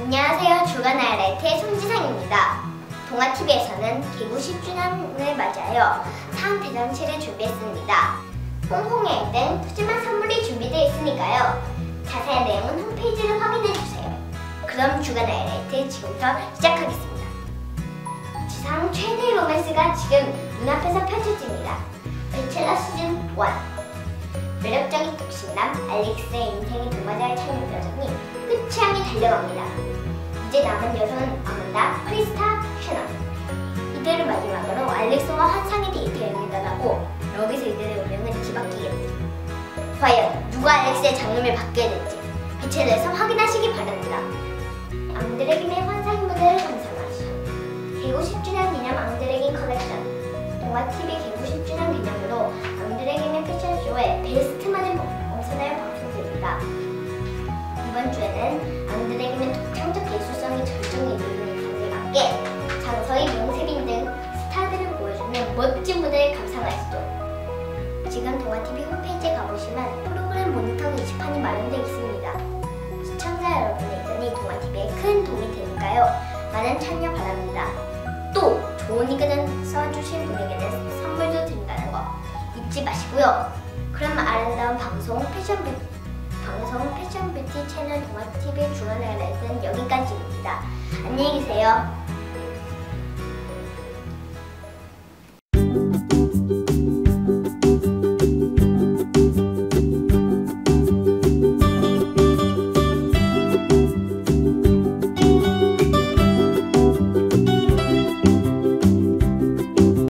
안녕하세요. 주간 하이라이트의 손지상입니다. 동아TV에서는 개구 10주년을 맞이하여 상 대잔치를 준비했습니다. 홍콩에 등 푸짐한 선물이 준비되어 있으니까요. 자세한 내용은 홈페이지를 확인해주세요. 그럼 주간 하이라이트 지금부터 시작하겠습니다. 지상 최대의 로맨스가 지금 눈앞에서 펼쳐집니다. 배첼러 시즌 1 매력적인 독신남 알릭스의 인생의 동화자를 찾는 여정이 향해 달려갑니다. 이제 남은 여성은 아만다, 크리스타, 셔넌. 이들을 마지막으로 알릭스와 환상의 데이트 여행을 떠나고 여기서 이들의 운명은 뒤바뀌겠죠. 과연 누가 알릭스의 장미를 받게 될지 배첼러에서 확인하시기 바랍니다. 앙드레 김의 환상 무대를 감상하시죠. 개국 10주년 기념 앙드레 김 컬렉션 동아TV 개국 10주년 기념으로 앙드레 김의 패션쇼에 베스트만을 엄선하여 방송됩니다. 맞게 장서희, 명세빈 등 스타들을 보여주는 멋진 무대를 감상하시죠. 지금 동아TV 홈페이지에 가보시면 프로그램 모니터 게시판이 마련되어 있습니다. 시청자 여러분의 의견이 동아TV에 큰 도움이 되니까요. 많은 참여 바랍니다. 또 좋은 의견을 써주신 분에게는 선물도 드린다는 거 잊지 마시고요. 그럼 아름다운 방송 패션 뷰 방송 패션 뷰티 채널 동아TV 중앙 나라는 여기까지입니다. 안녕히 계세요.